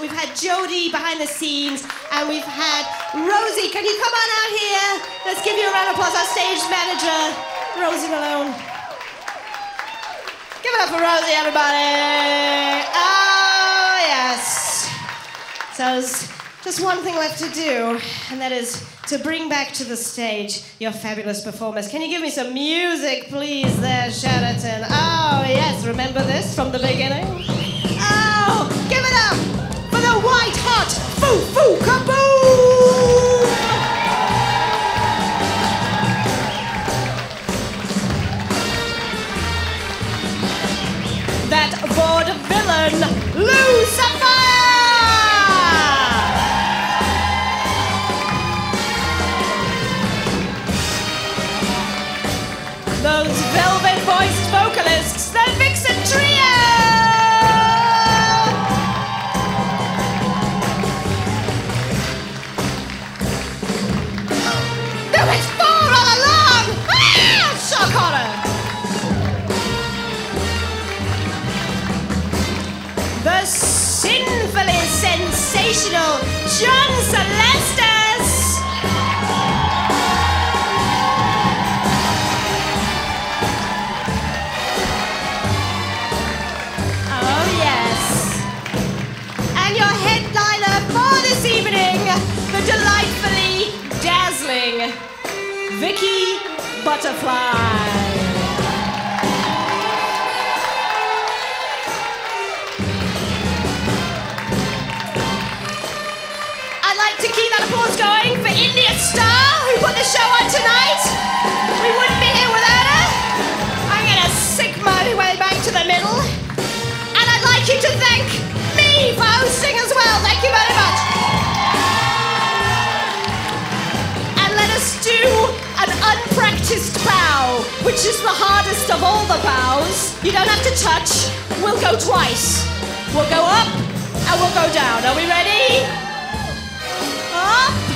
we've had Jody behind the scenes, and we've had Rosie. Can you come on out here? Let's give you a round of applause. Our stage manager, Rosie Malone. Give it up for Rosie, everybody. Oh, yes. So there's just one thing left to do, and that is to bring back to the stage your fabulous performers. Can you give me some music, please, there, Sheraton? Oh, yes, remember this from the beginning? Foo foo kaboom! That vaudevillain Lucifer! Those sensational John Celestis! Oh, yes. And your headliner for this evening, the delightfully dazzling Vicky Butterfly. Going for India Starr, who put the show on tonight. We wouldn't be here without her. I'm gonna sick my way back to the middle. And I'd like you to thank me for hosting as well. Thank you very much. And let us do an unpracticed bow, which is the hardest of all the bows. You don't have to touch. We'll go twice. We'll go up and we'll go down. Are we ready? Up